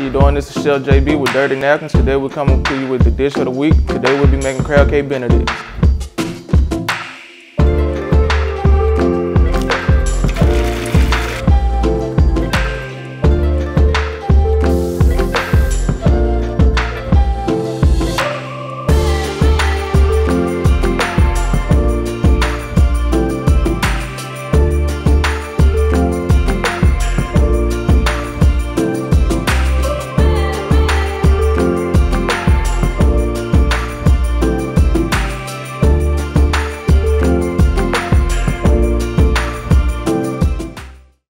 you doing? This is Chef JB with Dirty Napkins. Today we're coming to you with the dish of the week. Today we'll be making crab cake Benedict.